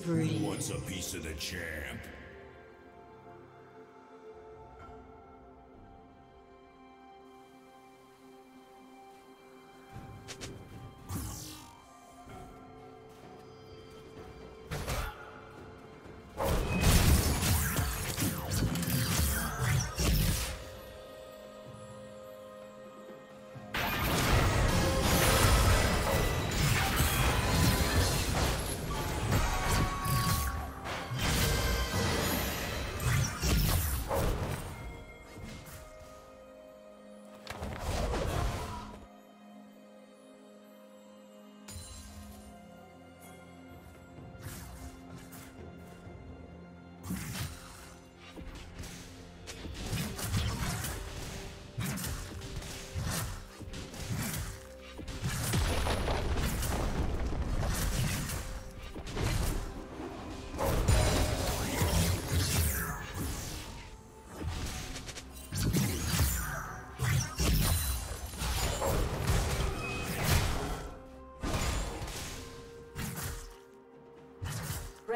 Spree. Who wants a piece of the champ?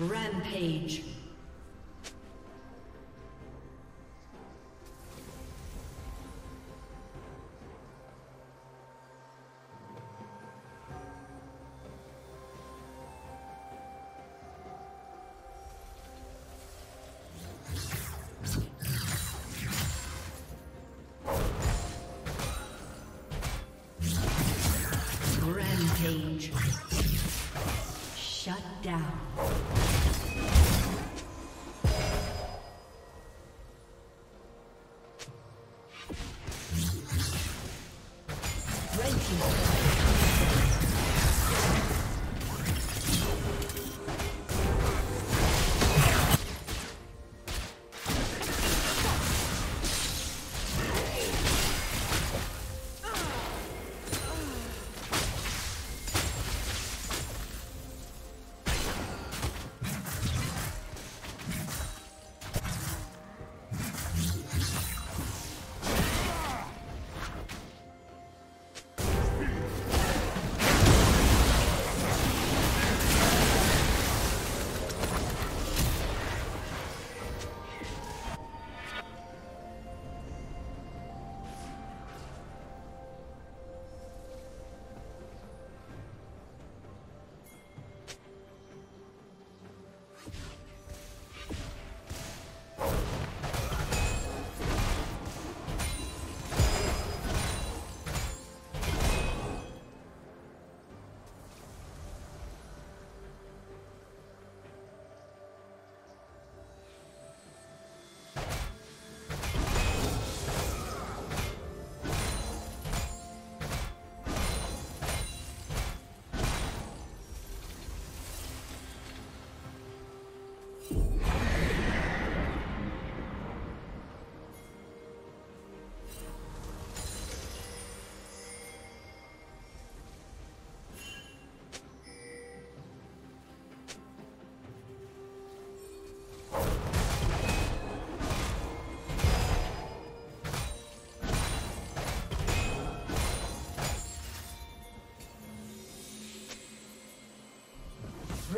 Rampage.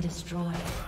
Destroyed.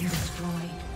been destroyed.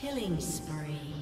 Killing spree.